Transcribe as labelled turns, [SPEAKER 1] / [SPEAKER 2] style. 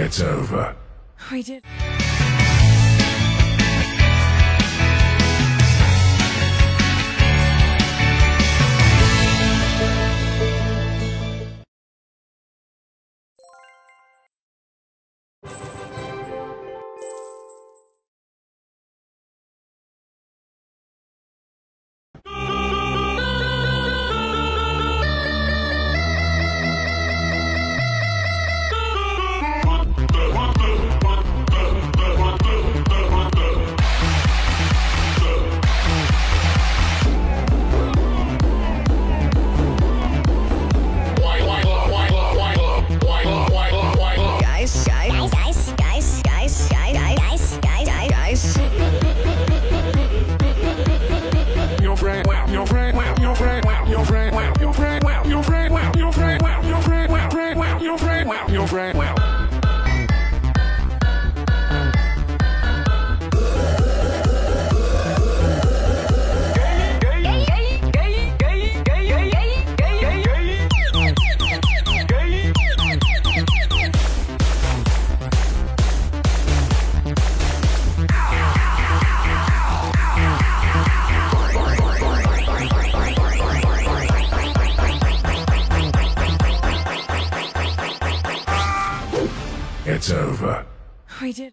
[SPEAKER 1] It's over.
[SPEAKER 2] We did.
[SPEAKER 3] wow,
[SPEAKER 1] your brain, wow. It's over.
[SPEAKER 2] We did.